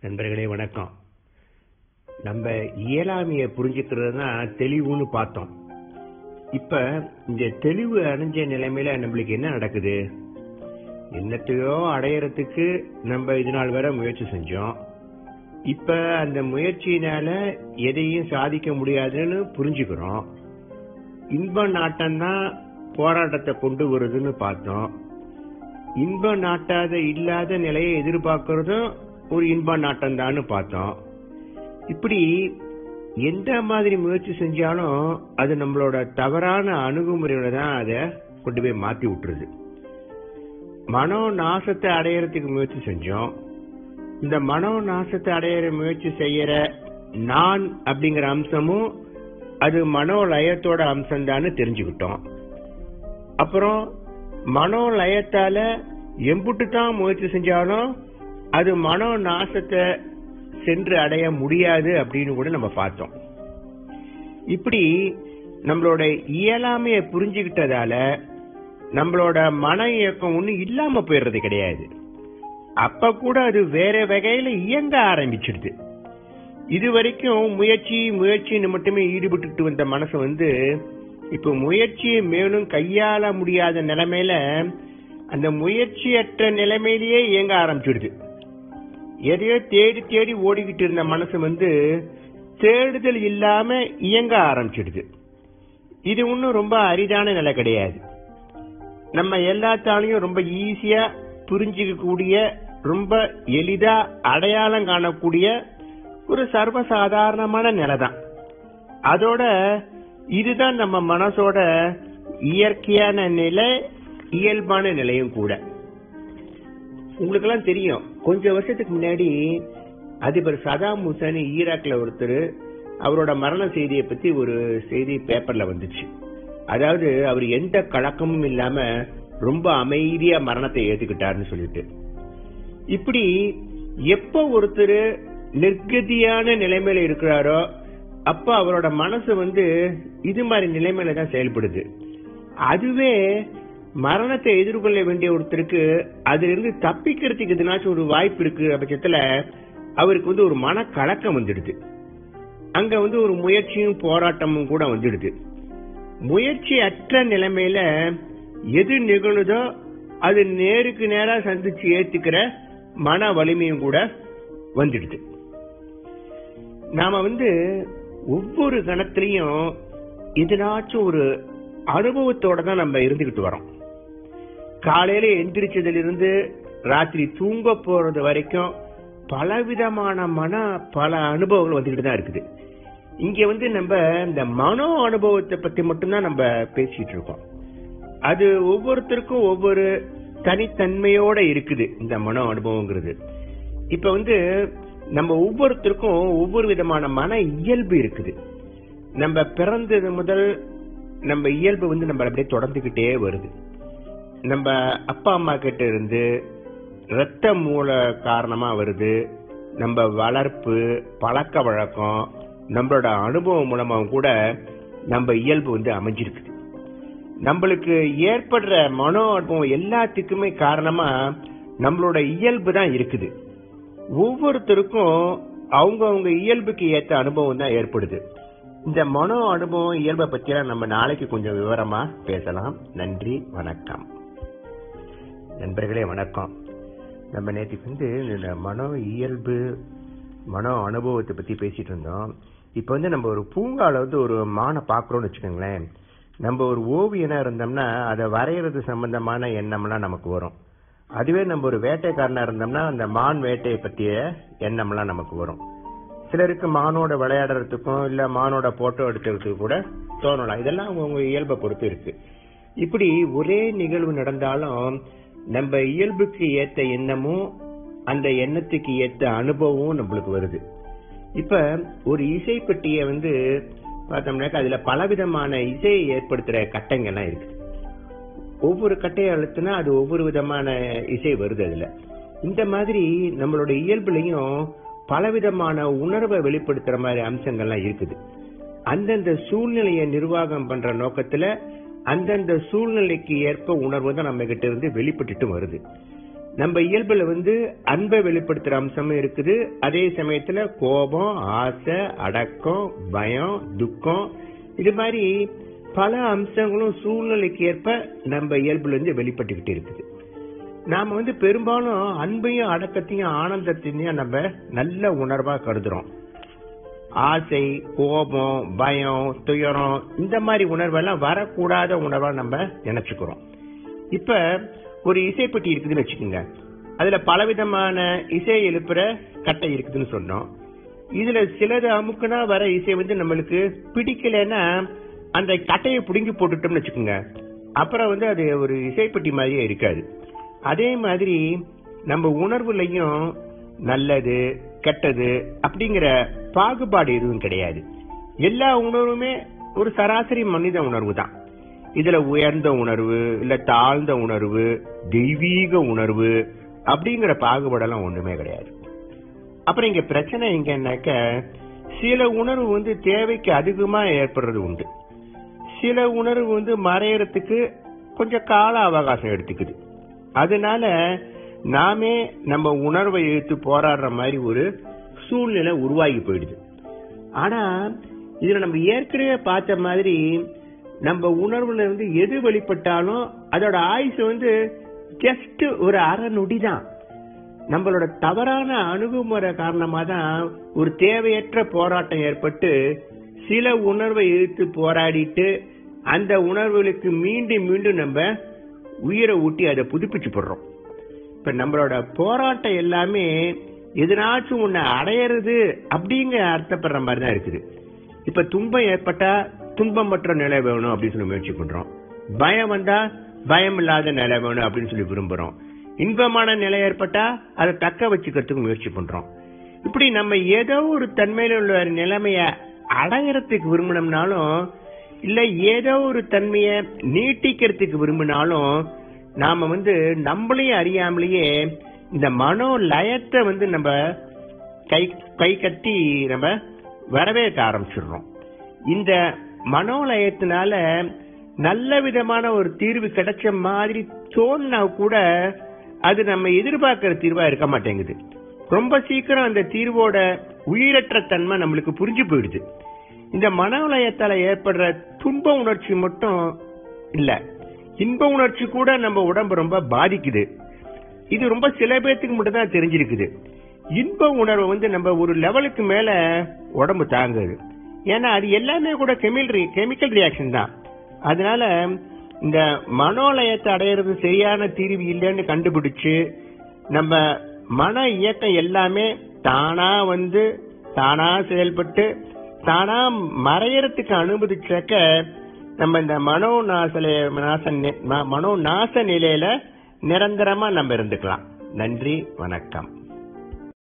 நண்பர்களே வணக்கம். நம்ம இயலாமைய புரிஞ்சுக்கிறது தான் தெளிவுன்னு பார்த்தோம். இப்ப இந்த தெளிவு அடைஞ்ச நிலைமையில நம்மளுக்கு என்ன நடக்குது? என்னத்தையோ அடையறதுக்கு நம்ம இது நாள் வரை முயற்சி செஞ்சோம். இப்ப அந்த முயற்சியினால எதையும் சாதிக்க முடியாதுன்னு புரிஞ்சுக்கிறோம். இன்ப நாட்டம் தான் போராட்டத்தை கொண்டு வருதுன்னு பார்த்தோம். இன்ப நாட்டாத இல்லாத நிலையை எதிர்பார்க்கறதும் ஒரு இன்ப நாட்டம் தான் பார்த்தோம். இப்படி எந்த மாதிரி முயற்சி செஞ்சாலும் அது நம்மளோட தவறான அணுகுமுறையோட தான் அதை கொண்டு போய் மாத்தி விட்டுருது. மனோ நாசத்தை அடையறதுக்கு முயற்சி செஞ்சோம். இந்த மனோ நாசத்தை அடையிற முயற்சி செய்யற நான் அப்படிங்கிற அம்சமும் அது மனோ லயத்தோட அம்சம் தான் தெரிஞ்சுக்கிட்டோம். அப்புறம் மனோ லயத்தால எம்புட்டு தான் முயற்சி செஞ்சாலும் அது மனோ நாசத்தை சென்று அடைய முடியாது அப்படின்னு கூட நம்ம பார்த்தோம். இப்படி நம்மளோட இயலாமைய புரிஞ்சுக்கிட்டதால நம்மளோட மன இயக்கம் ஒன்றும் இல்லாம போயிடுறது கிடையாது. அப்ப கூட அது வேற வகையில இயங்க ஆரம்பிச்சிடுது. இது வரைக்கும் முயற்சி முயற்சின்னு மட்டுமே ஈடுபட்டு வந்த மனசு வந்து இப்ப முயற்சியை மேலும் கையாள முடியாத நிலைமையில அந்த முயற்சியற்ற நிலைமையிலேயே இயங்க ஆரம்பிச்சிடுது. எதையோ தேடி தேடி ஓடிக்கிட்டு இருந்த மனசு வந்து தேடுதல் இல்லாம இயங்க ஆரம்பிச்சிடுது. இது ஒன்றும் ரொம்ப அரிதான நிலை கிடையாது. நம்ம எல்லாத்தாலையும் ரொம்ப ஈஸியா புரிஞ்சிக்கக்கூடிய ரொம்ப எளிதா அடையாளம் காணக்கூடிய ஒரு சர்வசாதாரணமான நிலை தான் அதோட இதுதான் நம்ம மனசோட இயற்கையான நிலை இயல்பான நிலையும் கூட. உங்களுக்கு எல்லாம் தெரியும் கொஞ்ச வருஷத்துக்கு முன்னாடி அதிபர் சதாம் ஹுசேன் ஈராக்ல ஒருத்தர் அவரோட மரண செய்தியை பத்தி ஒரு செய்தி பேப்பர்ல வந்துச்சு. அதாவது அவர் எந்த கலக்கமும் இல்லாம ரொம்ப அமைதியா மரணத்தை ஏத்துக்கிட்டாருன்னு சொல்லிட்டு. இப்படி எப்ப ஒருத்தர் நிர்கதியான நிலைமையில இருக்கிறாரோ அப்ப அவரோட மனசு வந்து இது மாதிரி நிலைமையில தான் செயல்படுது. அதுவே மரணத்தை எதிர்கொள்ள வேண்டிய ஒருத்தருக்கு அதுல இருந்து தப்பிக்கிறதுக்கு எதுனாச்சும் ஒரு வாய்ப்பு இருக்கு பட்சத்துல அவருக்கு வந்து ஒரு மன கலக்கம் வந்துடுது. அங்க வந்து ஒரு முயற்சியும் போராட்டமும் கூட வந்துடுது. முயற்சி அற்ற நிலைமையில எது நிகழுதோ அது நேருக்கு நேரா சந்திச்சு ஏத்துக்கிற மன வலிமையும் கூட வந்துடுது. நாம வந்து ஒவ்வொரு கணத்திலையும் எதனாச்சும் ஒரு அனுபவத்தோட தான் நம்ம இருந்துகிட்டு வரோம். காலையில எந்திரிச்சதிலிருந்து ராத்திரி தூங்க போறது வரைக்கும் பலவிதமான மன பல அனுபவங்கள் வந்துகிட்டு தான் இருக்குது. இங்க வந்து நம்ம இந்த மனோ அனுபவத்தை பத்தி மட்டும்தான் நம்ம பேசிட்டு இருக்கோம். அது ஒவ்வொருத்தருக்கும் ஒவ்வொரு தனித்தன்மையோட இருக்குது இந்த மனோ அனுபவங்கிறது. இப்ப வந்து நம்ம ஒவ்வொருத்தருக்கும் ஒவ்வொரு விதமான மன இயல்பு இருக்குது. நம்ம பிறந்தது முதல் நம்ம இயல்பு வந்து நம்ம அப்படியே தொடர்ந்துகிட்டே வருது. நம்ம அப்பா அம்மா கிட்ட இருந்து இரத்த மூல காரணமா வருது. நம்ம வளர்ப்பு பழக்க வழக்கம் நம்மளோட அனுபவம் மூலமாகவும் கூட நம்ம இயல்பு வந்து அமைஞ்சிருக்குது. நம்மளுக்கு ஏற்படுற மனோ அனுபவம் எல்லாத்துக்குமே காரணமா நம்மளோட இயல்பு தான் இருக்குது. ஒவ்வொருத்தருக்கும் அவங்கவுங்க இயல்புக்கு ஏற்ற அனுபவம் தான் ஏற்படுது. இந்த மனோ அனுபவம் இயல்பை பற்றியெல்லாம் நம்ம நாளைக்கு கொஞ்சம் விவரமா பேசலாம். நன்றி வணக்கம். நண்பர்களே வணக்கம். நம்ம நேற்றுக்கு வந்து இந்த மனோ இயல்பு மனோ அனுபவத்தை பற்றி பேசிகிட்டு இருந்தோம். இப்போ வந்து நம்ம ஒரு பூங்காவில் வந்து ஒரு மானை பார்க்குறோன்னு வச்சுக்கோங்களேன். நம்ம ஒரு ஓவியனாக இருந்தோம்னா அதை வரைகிறது சம்பந்தமான எண்ணம்லாம் நமக்கு வரும். அதுவே நம்ம ஒரு வேட்டைக்காரனாக இருந்தோம்னா அந்த மான் வேட்டையை பற்றிய எண்ணம்லாம் நமக்கு வரும். சிலருக்கு மானோட விளையாடுறதுக்கும் இல்லை மானோட போட்டோ எடுக்கிறதுக்கு கூட தோணலாம். இதெல்லாம் அவங்க இயல்பை பொறுத்து இருக்கு. இப்படி ஒரே நிகழ்வு நடந்தாலும் நம்ம இயல்புக்கு ஏத்த எண்ணமும் அந்த எண்ணத்துக்கு ஏத்த அனுபவமும் நம்மளுக்கு வருது. இப்ப ஒரு இசை பெட்டிய வந்து பார்த்தோம்னாக்கா அதுல பலவிதமான இசையை ஏற்படுத்துற கட்டங்கள்லாம் இருக்கு. ஒவ்வொரு கட்டையை அழுத்தினா அது ஒவ்வொரு விதமான இசை வருது அதுல. இந்த மாதிரி நம்மளோட இயல்புலையும் பலவிதமான உணர்வை வெளிப்படுத்துற மாதிரி அம்சங்கள்லாம் இருக்குது. அந்தந்த சூழ்நிலையை நிர்வாகம் பண்ற நோக்கத்துல அந்தந்த சூழ்நிலைக்கு ஏற்ப உணர்வு தான் நம்ம கிட்ட இருந்து வெளிப்பட்டுட்டு வருது. நம்ம இயல்புல வந்து அன்பை வெளிப்படுத்துற அம்சமும் இருக்குது. அதே சமயத்துல கோபம் ஆசை அடக்கம் பயம் துக்கம் இது மாதிரி பல அம்சங்களும் சூழ்நிலைக்கு ஏற்ப நம்ம இயல்புல இருந்து வெளிப்பட்டுக்கிட்டு இருக்குது. நாம வந்து பெரும்பாலும் அன்பையும் அடக்கத்தையும் ஆனந்தத்தையும் நம்ம நல்ல உணர்வா கருதுறோம். ஆசை கோபம் பயம் துயரம் இந்த மாதிரி உணர்வெல்லாம் வரக்கூடாத உணர்வா நம்ம நினைச்சுக்கிறோம். இப்ப ஒரு இசைப்பெட்டி இருக்குதுன்னு வச்சுக்கோங்க. அதுல பலவிதமான இசை எழுப்புற கட்டை இருக்குதுன்னு சொன்னோம். இதுல சிலது அமுக்குனா வர இசை வந்து நம்மளுக்கு பிடிக்கலன்னா அந்த கட்டையை பிடுங்கி போட்டுட்டோம்னு வச்சுக்கோங்க. அப்புறம் வந்து அது ஒரு இசைப்பெட்டி மாதிரியே இருக்காது. அதே மாதிரி நம்ம உணர்வுலையும் நல்லது கெட்டது அப்படிங்கிற பாகுபாடு எதுவும் கிடையாது. எல்லா உணர்வுமே ஒரு சராசரி மனித உணர்வு தான். இதுல உயர்ந்த உணர்வு இல்ல தாழ்ந்த உணர்வு தெய்வீக உணர்வு அப்படிங்கிற பாகுபாடெல்லாம் ஒண்ணுமே கிடையாது. அப்புறம் இங்க பிரச்சனை எங்கன்னாக்க சில உணர்வு வந்து தேவைக்கு அதிகமா ஏற்படுறது உண்டு. சில உணர்வு வந்து மறையறதுக்கு கொஞ்சம் கால அவகாசம் எடுத்துக்குது. அதனால நாமே நம்ம உணர்வை எடுத்து போராடுற மாதிரி ஒரு சூழ்நிலை உருவாகி போயிடுது. ஆனா இதுல நம்ம ஏற்கனவே பார்த்த மாதிரி நம்ம உணர்வுல இருந்து எது வெளிப்பட்டாலும் அதோட ஆயுசு வந்து ஜஸ்ட் ஒரு அரை நொடி தான். நம்மளோட தவறான அணுகுமுறை காரணமா தான் ஒரு தேவையற்ற போராட்டம் ஏற்பட்டு சில உணர்வை எதிர்த்து போராடிட்டு அந்த உணர்வுகளுக்கு மீண்டும் மீண்டும் நம்ம உயிரை ஊட்டி அதை புதுப்பிச்சு போடுறோம். இப்ப நம்மளோட போராட்டம் எல்லாமே எதனாச்சும் உன்னை அடையிறது அப்படிங்கிற அர்த்தப்படுற மாதிரி தான் இருக்குது. இப்ப துன்பம் ஏற்பட்டா துன்பமற்ற நிலை வேணும் அப்படின்னு சொல்லி முயற்சி பண்றோம். பயம் வந்தா பயம் இல்லாத நிலை வேணும் அப்படின்னு சொல்லி விரும்புறோம். இன்பமான நிலை ஏற்பட்டா அதை தக்க வச்சுக்கிறதுக்கு முயற்சி பண்றோம். இப்படி நம்ம ஏதோ ஒரு தன்மையில உள்ள நிலைமைய அடையறதுக்கு விரும்பினோம்னாலும் இல்ல ஏதோ ஒரு தன்மைய நீட்டிக்கிறதுக்கு விரும்பினாலும் நாம வந்து நம்மளையும் அறியாமலேயே இந்த மனோ லயத்தை வந்து நம்ம கை கை கட்டி நம்ம வரவேற்க ஆரம்பிச்சிடுறோம். இந்த மனோலயத்தினால நல்ல விதமான ஒரு தீர்வு கிடைச்ச மாதிரி தோணுனா கூட அது நம்ம எதிர்பார்க்கிற தீர்வா இருக்க மாட்டேங்குது. ரொம்ப சீக்கிரம் அந்த தீர்வோட உயிரற்ற தன்மை நம்மளுக்கு புரிஞ்சு போயிடுது. இந்த மனோலயத்தால ஏற்படுற துன்ப உணர்ச்சி மட்டும் இல்லை. இன்ப உணர்ச்சி கூட நம்ம உடம்பு ரொம்ப பாதிக்குது. இது ரொம்ப சில பேர்த்துக்கு மட்டும் தான் தெரிஞ்சிருக்குது. இன்ப உணர்வு வந்து நம்ம ஒரு லெவலுக்கு மேல உடம்பு தாங்குது. ஏன்னா அது எல்லாமே கூட கெமிக்கல் கெமிக்கல் ரியாக்ஷன் தான். அதனால இந்த மனோலயத்தை அடையிறது சரியான தீர்வு இல்லைன்னு கண்டுபிடிச்சு நம்ம மன இயக்கம் எல்லாமே தானா வந்து தானா செயல்பட்டு தானா மறையறதுக்கு அனுமதிச்சாக்க நம்ம இந்த மனோ நாச நாச மனோ நாச நிலையில நிரந்தரமா நம்ம இருந்துக்கலாம். நன்றி வணக்கம்.